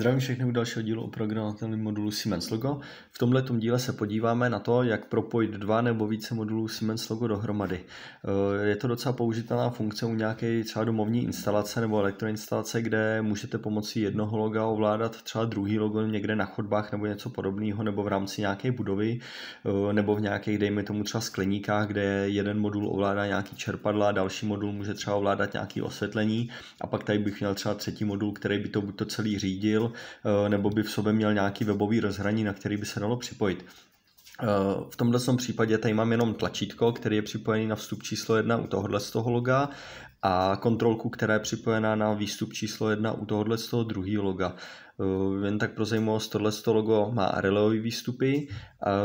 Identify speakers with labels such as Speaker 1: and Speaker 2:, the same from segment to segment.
Speaker 1: Zdravím všechny u dalšího dílu o programovatelném modulu Siemens Logo. V tomto díle se podíváme na to, jak propojit dva nebo více modulů Siemens Logo dohromady. Eh, je to docela použitelná funkce u nějaké třeba domovní instalace nebo elektroinstalace, kde můžete pomocí jednoho loga ovládat třeba druhý logo někde na chodbách nebo něco podobného, nebo v rámci nějaké budovy, eh, nebo v nějakých, dejme tomu třeba skleníkách, kde jeden modul ovládá nějaký čerpadla, další modul může třeba ovládat nějaký osvětlení a pak tady bych měl třeba třetí modul, který by to buď to celý řídil, eh, nebo by v sobě měl nějaký webový rozhraní, na který by se dalo připojit. Eh, v tomhle případě tady mám jenom tlačítko, který je připojený na vstup číslo 1 u tohohle z toho loga a kontrolku, která je připojená na výstup číslo 1 u tohohle z toho druhého loga. Eh, jen tak pro zajímavost, tohle logo má relayové výstupy,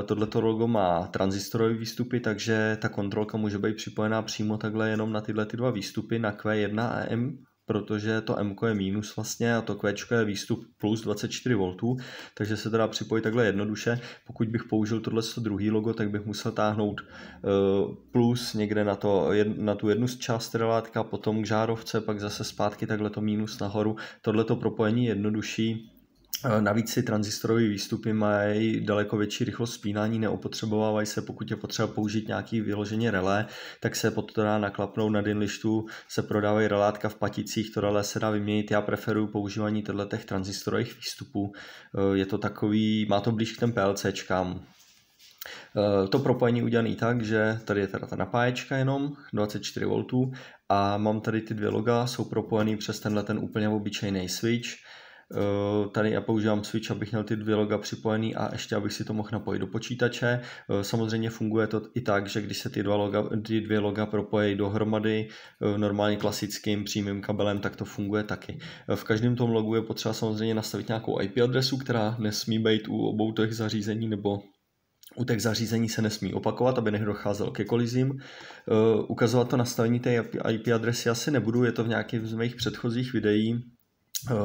Speaker 1: tohle logo má tranzistorové výstupy, takže ta kontrolka může být připojená přímo takhle jenom na tyhle ty dva výstupy, na Q1 a M protože to M je minus vlastně a to Q je výstup plus 24 V, takže se teda připojí takhle jednoduše. Pokud bych použil tohle druhý logo, tak bych musel táhnout eh, plus někde na, to, na tu jednu část relátka, potom k žárovce, pak zase zpátky takhle to minus nahoru. Tohle to propojení je jednodušší, Navíc si tranzistorové výstupy mají daleko větší rychlost spínání, neopotřebovávají se, pokud je potřeba použít nějaký vyloženě relé, tak se pod to dá naklapnout na dinlištu, se prodávají relátka v paticích, to relé se dá vyměnit, já preferuji používání těchto tranzistorových výstupů, e, je to takový, má to blíž k těm PLCčkám, e, to propojení udělané tak, že tady je teda ta napáječka jenom, 24 V a mám tady ty dvě loga, jsou propojený přes tenhle ten úplně obyčejný switch, tady já používám Switch, abych měl ty dvě loga připojený a ještě abych si to mohl napojit do počítače. Eh, samozřejmě funguje to i tak, že když se ty, dva loga, ty dvě loga propojí dohromady eh, normálně klasickým přímým kabelem, tak to funguje taky. V každém tom logu je potřeba samozřejmě nastavit nějakou IP adresu, která nesmí být u obou těch zařízení nebo u těch zařízení se nesmí opakovat, aby nedocházelo ke kolizím. Ukazovat to nastavení té IP adresy asi nebudu, je to v nějakých z mých předchozích videí, Eh,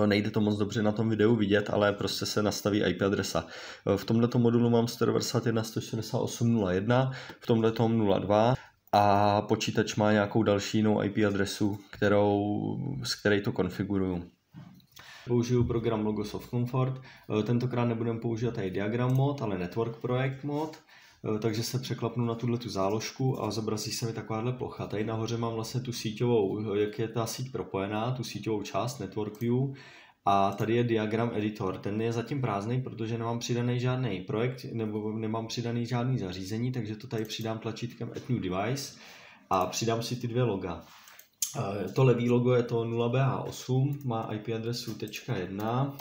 Speaker 1: nejde to moc dobře na tom videu vidět, ale prostě se nastaví IP adresa. Eh, v tomto modulu mám 191.168.0.1, v tomto 0.2 a počítač má nějakou další jinou IP adresu, kterou, s které to konfiguruju. Použiju program Logosoft Comfort, eh, tentokrát nebudeme používat i Diagram mod, ale Network Project mod. Eh, takže se překlapnu na tuhle tu záložku a zobrazí se mi takováhle plocha. Tady nahoře mám vlastně tu síťovou, jak je ta síť propojená, tu síťovou část Network View a tady je diagram editor. Ten je zatím prázdný, protože nemám přidaný žádný projekt nebo nemám přidaný žádný zařízení, takže to tady přidám tlačítkem Add New Device a přidám si ty dvě loga. Eh, to levý logo je to 0BA8, má IP adresu .1,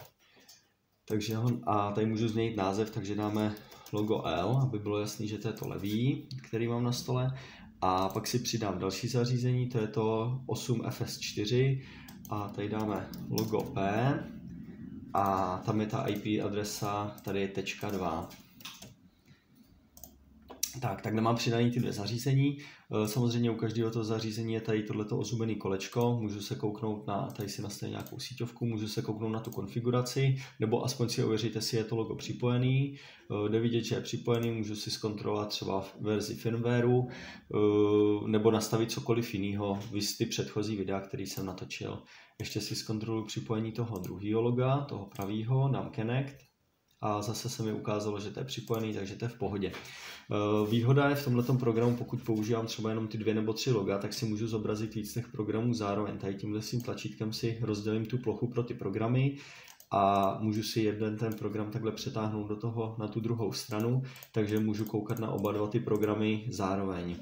Speaker 1: takže a tady můžu změnit název, takže dáme logo L, aby bylo jasný, že to je to levý, který mám na stole. A pak si přidám další zařízení, to je to 8FS4 a tady dáme logo P a tam je ta IP adresa, tady je tečka 2. Tak, tak nemám přidaný ty dvě zařízení. E, samozřejmě u každého toho zařízení je tady tohleto ozubený kolečko, můžu se kouknout na, tady si nastavit nějakou síťovku, můžu se kouknout na tu konfiguraci, nebo aspoň si ověřit, jestli je to logo připojený. E, jde vidět, že je připojený, můžu si zkontrolovat třeba verzi firmwareu, e, nebo nastavit cokoliv jiného, vys ty předchozí videa, který jsem natočil. Ještě si zkontroluji připojení toho druhého loga, toho pravého, nám Connect, a zase se mi ukázalo, že to je připojený, takže to je v pohodě. Eh, výhoda je v tomto programu, pokud používám třeba jenom ty dvě nebo tři loga, tak si můžu zobrazit víc těch programů zároveň. Tady tímhle svým tlačítkem si rozdělím tu plochu pro ty programy a můžu si jeden ten program takhle přetáhnout do toho na tu druhou stranu, takže můžu koukat na oba dva ty programy zároveň.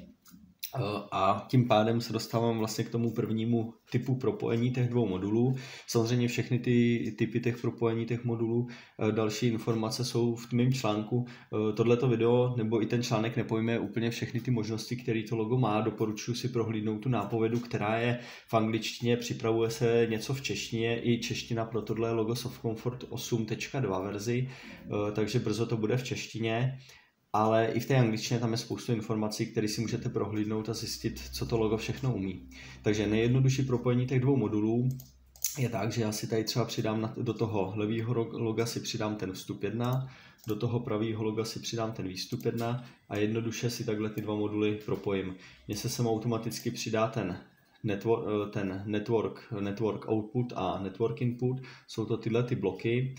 Speaker 1: Eh, a tím pádem se dostávám vlastně k tomu prvnímu typu propojení těch dvou modulů. Samozřejmě všechny ty typy těch propojení těch modulů, eh, další informace jsou v mém článku. Eh, tohleto video nebo i ten článek nepojme úplně všechny ty možnosti, které to logo má. Doporučuji si prohlídnout tu nápovědu, která je v angličtině, připravuje se něco v češtině, i čeština pro tohle logo Soft Comfort 8.2 verzi, takže brzo to bude v češtině ale i v té angličtině tam je spoustu informací, které si můžete prohlídnout a zjistit, co to logo všechno umí. Takže nejjednodušší propojení těch dvou modulů je tak, že já si tady třeba přidám do toho levého loga si přidám ten vstup 1, do toho pravého loga si přidám ten výstup 1 a jednoduše si takhle ty dva moduly propojím. Mně se sem automaticky přidá ten network, ten network, network output a network input. Jsou to tyhle ty bloky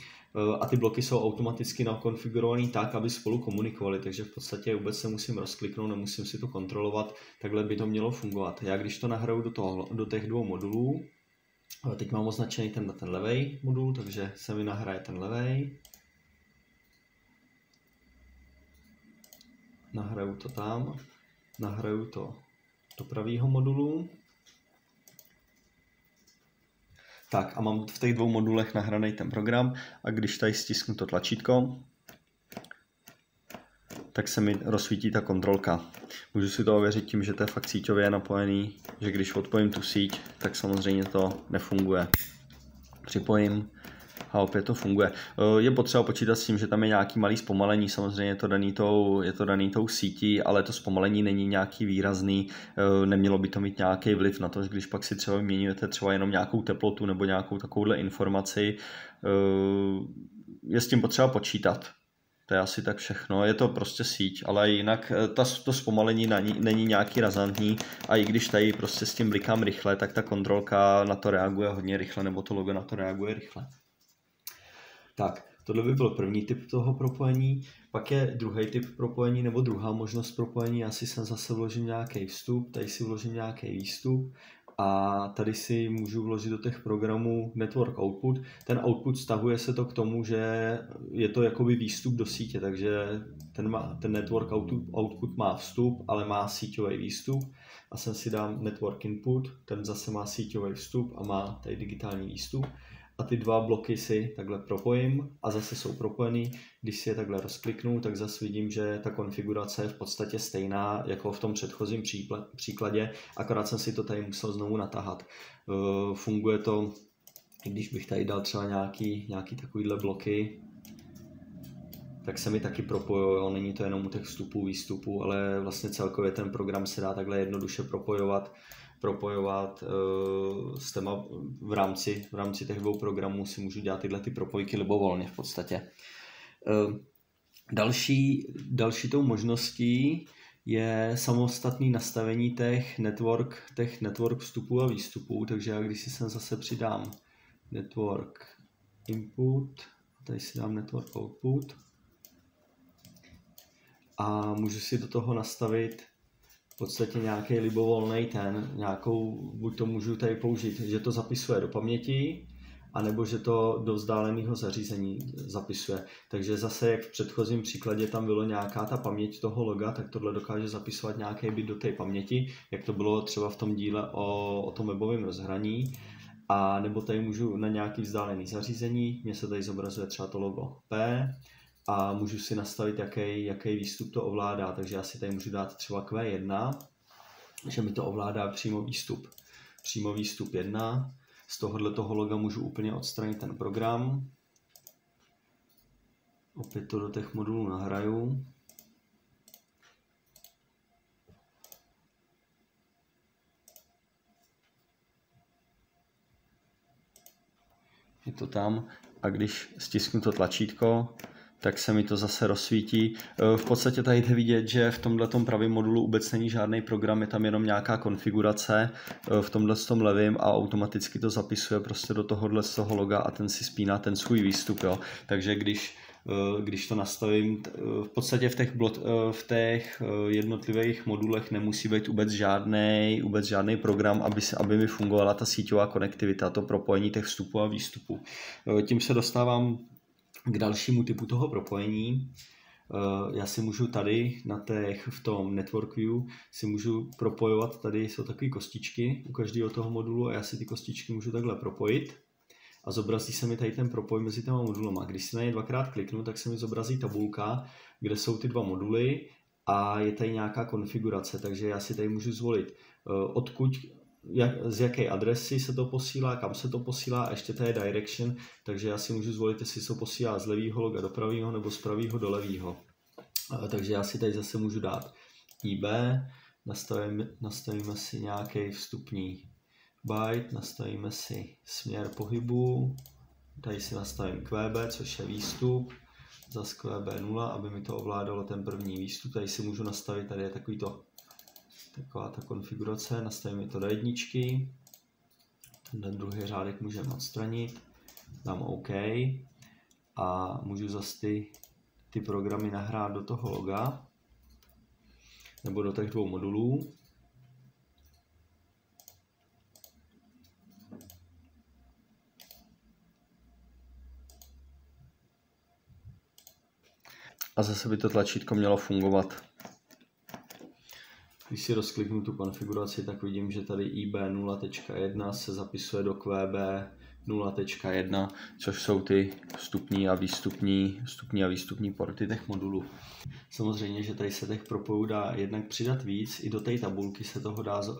Speaker 1: a ty bloky jsou automaticky nakonfigurované tak, aby spolu komunikovali, takže v podstatě vůbec se musím rozkliknout, nemusím si to kontrolovat, takhle by to mělo fungovat. Já když to nahraju do, toho, do těch dvou modulů, teď mám označený ten, ten levý modul, takže se mi nahraje ten levý. Nahraju to tam, nahraju to do pravého modulu. Tak a mám v těch dvou modulech nahraný ten program a když tady stisknu to tlačítko, tak se mi rozsvítí ta kontrolka. Můžu si to ověřit tím, že to je fakt síťově napojený, že když odpojím tu síť, tak samozřejmě to nefunguje. Připojím a opět to funguje. Eh, je potřeba počítat s tím, že tam je nějaký malý zpomalení, samozřejmě je to daný tou, je to daný tou sítí, ale to zpomalení není nějaký výrazný, eh, nemělo by to mít nějaký vliv na to, že když pak si třeba vyměňujete třeba jenom nějakou teplotu nebo nějakou takovouhle informaci, eh, je s tím potřeba počítat. To je asi tak všechno. Je to prostě síť, ale jinak ta, to zpomalení není, není nějaký razantní a i když tady prostě s tím blikám rychle, tak ta kontrolka na to reaguje hodně rychle, nebo to logo na to reaguje rychle. Tak, tohle by byl první typ toho propojení. Pak je druhý typ propojení nebo druhá možnost propojení. Já si sem zase vložím nějaký vstup, tady si vložím nějaký výstup a tady si můžu vložit do těch programů network output. Ten output stahuje se to k tomu, že je to jakoby výstup do sítě, takže ten, má, ten network output má vstup, ale má síťový výstup a sem si dám network input, ten zase má síťový vstup a má tady digitální výstup a ty dva bloky si takhle propojím a zase jsou propojený. Když si je takhle rozkliknu, tak zase vidím, že ta konfigurace je v podstatě stejná jako v tom předchozím příkladě, akorát jsem si to tady musel znovu natahat. Eh, funguje to, když bych tady dal třeba nějaký, nějaký takovýhle bloky, tak se mi taky propojují, není to jenom u těch vstupů, výstupů, ale vlastně celkově ten program se dá takhle jednoduše propojovat propojovat uh, s téma v rámci, v rámci těch dvou programů si můžu dělat tyhle ty propojky libovolně v podstatě. Uh, další, další tou možností je samostatný nastavení těch network, těch network vstupů a výstupů, takže já když si sem zase přidám network input, tady si dám network output a můžu si do toho nastavit podstatě nějaký libovolný ten, nějakou, buď to můžu tady použít, že to zapisuje do paměti, anebo že to do vzdáleného zařízení zapisuje. Takže zase, jak v předchozím příkladě tam bylo nějaká ta paměť toho loga, tak tohle dokáže zapisovat nějaký bit do té paměti, jak to bylo třeba v tom díle o, o tom webovém rozhraní. A nebo tady můžu na nějaký vzdálený zařízení, mně se tady zobrazuje třeba to logo P, a můžu si nastavit, jaký, jaký výstup to ovládá. Takže já si tady můžu dát třeba Q1, že mi to ovládá přímo výstup. Přímo výstup 1. Z tohohle toho loga můžu úplně odstranit ten program. Opět to do těch modulů nahraju. Je to tam a když stisknu to tlačítko, tak se mi to zase rozsvítí. E, v podstatě tady jde vidět, že v tomhle pravém modulu vůbec není žádný program, je tam jenom nějaká konfigurace e, v tomhle tom levém a automaticky to zapisuje prostě do tohohle z toho loga a ten si spíná ten svůj výstup. Jo. Takže když e, když to nastavím, v podstatě v těch, blot, v těch jednotlivých modulech nemusí být vůbec žádný, vůbec žádný program, aby, se, aby mi fungovala ta síťová konektivita, to propojení těch vstupů a výstupů. Tím se dostávám k dalšímu typu toho propojení. Eh, já si můžu tady na těch, v tom Network View si můžu propojovat, tady jsou takové kostičky u každého toho modulu a já si ty kostičky můžu takhle propojit a zobrazí se mi tady ten propoj mezi těma modulama. Když si na ně dvakrát kliknu, tak se mi zobrazí tabulka, kde jsou ty dva moduly a je tady nějaká konfigurace, takže já si tady můžu zvolit, eh, odkud jak, z jaké adresy se to posílá, kam se to posílá a ještě to je direction, takže já si můžu zvolit, jestli se to posílá z levého loga do pravého nebo z pravého do levého. Takže já si tady zase můžu dát IB, nastavíme, nastavíme si nějaký vstupní byte, nastavíme si směr pohybu, tady si nastavím QB, což je výstup, zase QB 0, aby mi to ovládalo ten první výstup, tady si můžu nastavit, tady je takový to taková ta konfigurace, nastavíme to do jedničky, ten druhý řádek můžeme odstranit, dám OK a můžu zase ty, ty programy nahrát do toho loga nebo do těch dvou modulů. A zase by to tlačítko mělo fungovat. Když si rozkliknu tu konfiguraci, tak vidím, že tady IB 0.1 se zapisuje do QB 0.1, což jsou ty vstupní a výstupní, vstupní a výstupní porty těch modulů. Samozřejmě, že tady se těch propojů dá jednak přidat víc, i do té tabulky se toho dá uh,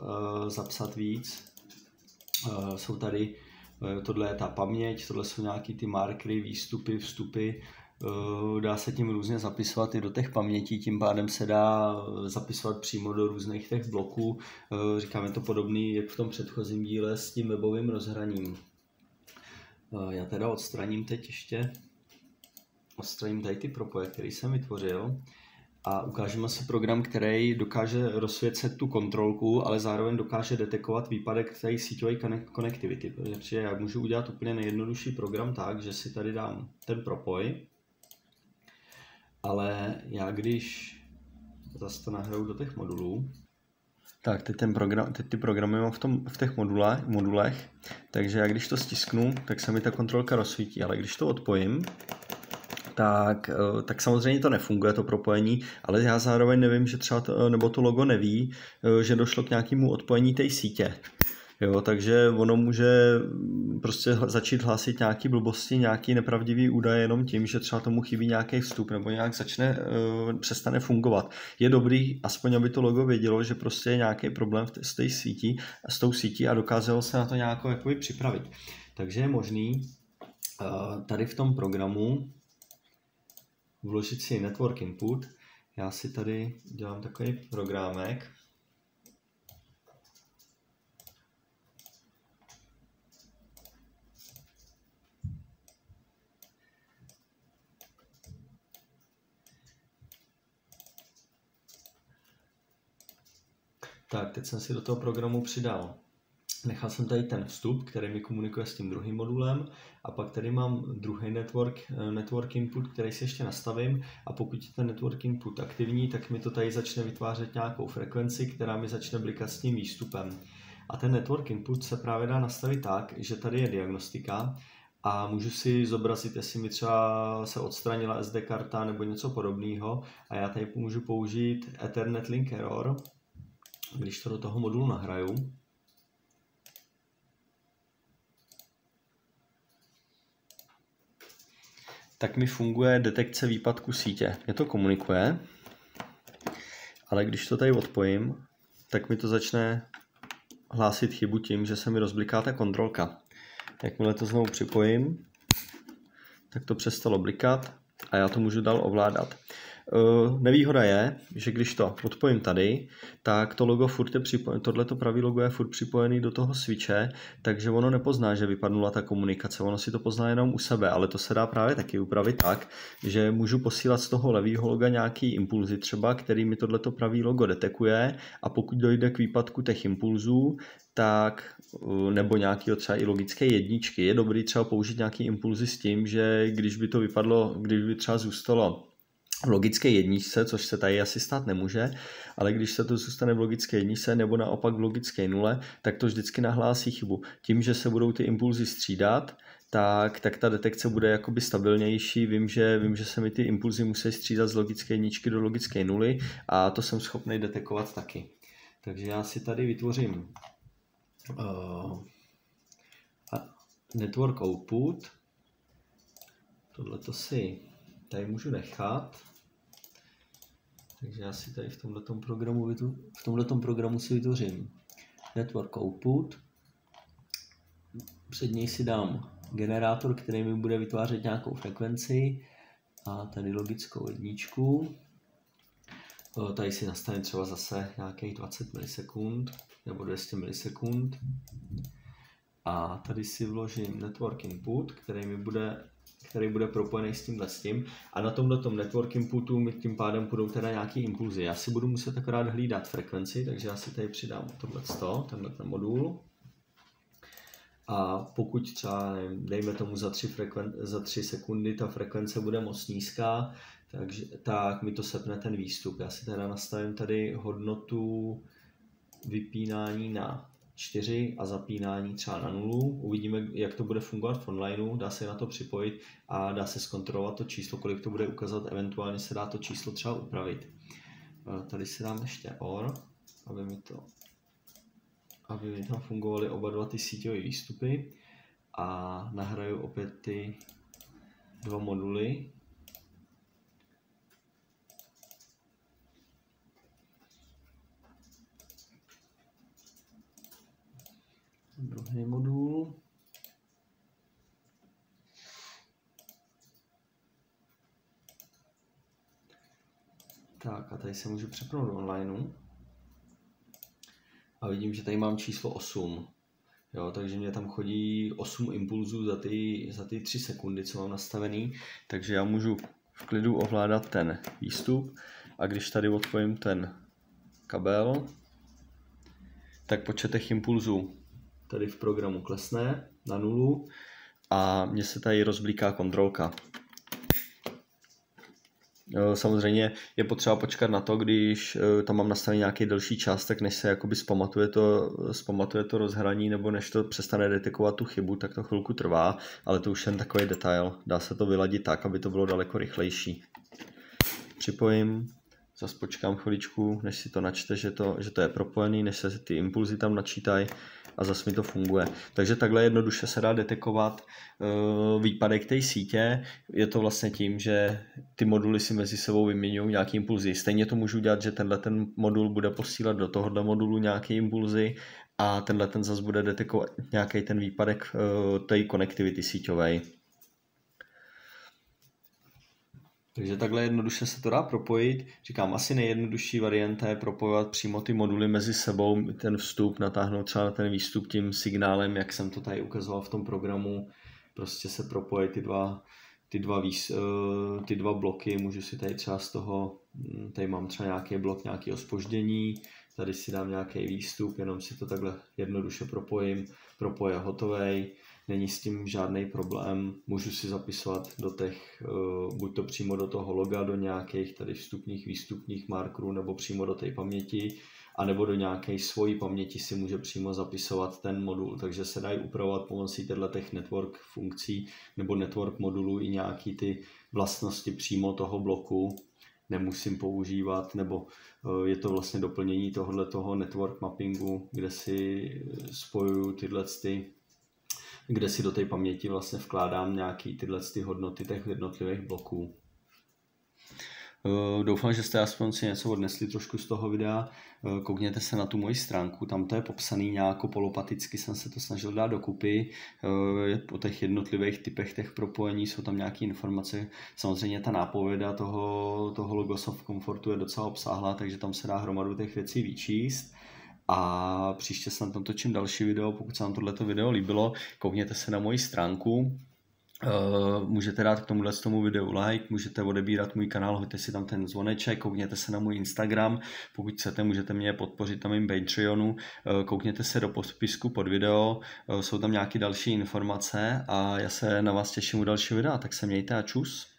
Speaker 1: zapsat víc. Uh, jsou tady, uh, tohle je ta paměť, tohle jsou nějaký ty markery, výstupy, vstupy, Eh, dá se tím různě zapisovat i do těch pamětí, tím pádem se dá zapisovat přímo do různých těch bloků. Eh, říkáme to podobný, jak v tom předchozím díle s tím webovým rozhraním. Eh, já teda odstraním teď ještě, odstraním tady ty propoje, který jsem vytvořil a ukážeme si program, který dokáže rozsvěcet tu kontrolku, ale zároveň dokáže detekovat výpadek té síťové konektivity. Protože já můžu udělat úplně nejjednodušší program tak, že si tady dám ten propoj, ale já když zase to nahraju do těch modulů, tak, teď, ten program, teď ty programy mám v, tom, v těch modulech, modulech, takže já když to stisknu, tak se mi ta kontrolka rozsvítí, ale když to odpojím, tak, eh, tak samozřejmě to nefunguje, to propojení, ale já zároveň nevím, že třeba to, nebo to logo neví, eh, že došlo k nějakému odpojení té sítě. Jo, takže ono může prostě začít hlásit nějaký blbosti, nějaký nepravdivý údaje jenom tím, že třeba tomu chybí nějaký vstup nebo nějak začne, uh, přestane fungovat. Je dobrý, aspoň aby to logo vědělo, že prostě je nějaký problém s té sítí, s tou sítí a dokázalo se na to nějak jakoby připravit. Takže je možný uh, tady v tom programu vložit si network input. Já si tady dělám takový programek, Tak, teď jsem si do toho programu přidal. Nechal jsem tady ten vstup, který mi komunikuje s tím druhým modulem a pak tady mám druhý network, eh, network input, který si ještě nastavím a pokud je ten network input aktivní, tak mi to tady začne vytvářet nějakou frekvenci, která mi začne blikat s tím výstupem. A ten network input se právě dá nastavit tak, že tady je diagnostika a můžu si zobrazit, jestli mi třeba se odstranila SD karta nebo něco podobného a já tady můžu použít Ethernet Link Error, když to do toho modulu nahraju, tak mi funguje detekce výpadku sítě. Mě to komunikuje, ale když to tady odpojím, tak mi to začne hlásit chybu tím, že se mi rozbliká ta kontrolka. Jakmile to znovu připojím, tak to přestalo blikat a já to můžu dál ovládat. Uh, nevýhoda je, že když to odpojím tady, tak to logo furt je připojené, tohleto pravý logo je furt připojený do toho switche, takže ono nepozná, že vypadnula ta komunikace, ono si to pozná jenom u sebe, ale to se dá právě taky upravit tak, že můžu posílat z toho levého loga nějaký impulzy třeba, který mi tohleto pravý logo detekuje a pokud dojde k výpadku těch impulzů, tak uh, nebo nějaký třeba i logické jedničky. Je dobrý třeba použít nějaký impulzy s tím, že když by to vypadlo, když by třeba zůstalo v logické jedničce, což se tady asi stát nemůže, ale když se to zůstane v logické jedničce nebo naopak v logické nule, tak to vždycky nahlásí chybu. Tím, že se budou ty impulzy střídat, tak, tak ta detekce bude jakoby stabilnější. Vím že, vím, že se mi ty impulzy musí střídat z logické jedničky do logické nuly a to jsem schopný detekovat taky. Takže já si tady vytvořím uh, network output. Tohle to si tady můžu nechat. Takže já si tady v tomto programu, v tomto programu si vytvořím network output. Před něj si dám generátor, který mi bude vytvářet nějakou frekvenci a tady logickou jedničku. Tady si nastavím třeba zase nějakých 20 milisekund nebo 200 milisekund. A tady si vložím network input, který mi bude který bude propojený s tímhle s tím a na tomhle tom network inputu mi tím pádem budou teda nějaký impulzy. Já si budu muset akorát hlídat frekvenci, takže já si tady přidám tohle tenhle ten modul a pokud třeba, nevím, dejme tomu za 3, frekven, za 3 sekundy ta frekvence bude moc nízká, takže, tak mi to sepne ten výstup. Já si teda nastavím tady hodnotu vypínání na 4 a zapínání třeba na 0. Uvidíme, jak to bude fungovat v onlineu, dá se na to připojit a dá se zkontrolovat to číslo, kolik to bude ukázat, eventuálně se dá to číslo třeba upravit. Tady si dám ještě OR, aby mi to aby mi tam fungovaly oba dva ty síťové výstupy a nahraju opět ty dva moduly. Druhý modul. Tak a tady se můžu přepnout do onlineu a vidím, že tady mám číslo 8. Jo, takže mě tam chodí 8 impulzů za ty, za ty 3 sekundy, co mám nastavený, takže já můžu v klidu ovládat ten výstup a když tady odpojím ten kabel, tak počet těch impulzů tady v programu klesne na nulu a mně se tady rozblíká kontrolka. Samozřejmě je potřeba počkat na to, když eh, tam mám nastavený nějaký delší čas, tak než se jakoby zpamatuje to, zpamatuje to rozhraní nebo než to přestane detekovat tu chybu, tak to chvilku trvá, ale to už je jen takový detail. Dá se to vyladit tak, aby to bylo daleko rychlejší. Připojím, zase počkám chviličku, než si to načte, že to, že to je propojený, než se ty impulzy tam načítají a zase mi to funguje. Takže takhle jednoduše se dá detekovat uh, výpadek té sítě. Je to vlastně tím, že ty moduly si mezi sebou vyměňují nějaký impulzy. Stejně to můžu dělat, že tenhle ten modul bude posílat do tohohle modulu nějaké impulzy a tenhle ten zase bude detekovat nějaký ten výpadek uh, té konektivity síťové. Takže takhle jednoduše se to dá propojit. Říkám, asi nejjednodušší varianta je propojovat přímo ty moduly mezi sebou, ten vstup, natáhnout třeba na ten výstup tím signálem, jak jsem to tady ukazoval v tom programu. Prostě se propojí ty dva, ty dva, výs, eh, ty dva bloky, můžu si tady třeba z toho, hm, tady mám třeba nějaký blok, nějaký ospoždění, tady si dám nějaký výstup, jenom si to takhle jednoduše propojím, propoje hotovej není s tím žádný problém, můžu si zapisovat do těch, uh, buď to přímo do toho loga, do nějakých tady vstupních, výstupních markerů, nebo přímo do té paměti, anebo do nějaké svojí paměti si může přímo zapisovat ten modul, takže se dají upravovat pomocí těch network funkcí nebo network modulů i nějaký ty vlastnosti přímo toho bloku, nemusím používat, nebo eh, je to vlastně doplnění tohohle toho network mappingu, kde si spojuju tyhle ty kde si do té paměti vlastně vkládám nějaký tyhle ty hodnoty těch jednotlivých bloků. Eh, doufám, že jste aspoň si něco odnesli trošku z toho videa. Eh, koukněte se na tu moji stránku, tam to je popsaný nějak polopaticky, jsem se to snažil dát dokupy. Eh, o těch jednotlivých typech těch propojení jsou tam nějaké informace. Samozřejmě ta nápověda toho, toho Logosoft Comfortu je docela obsáhlá, takže tam se dá hromadu těch věcí vyčíst. A příště se tam točím další video, pokud se vám tohleto video líbilo, koukněte se na moji stránku, Uh, můžete dát k tomuhle tomu videu like, můžete odebírat můj kanál, hoďte si tam ten zvoneček, koukněte se na můj Instagram, pokud chcete, můžete mě podpořit na mým Patreonu, uh, koukněte se do podpisku pod video, uh, jsou tam nějaké další informace a já se na vás těším u dalšího videa, tak se mějte a čus.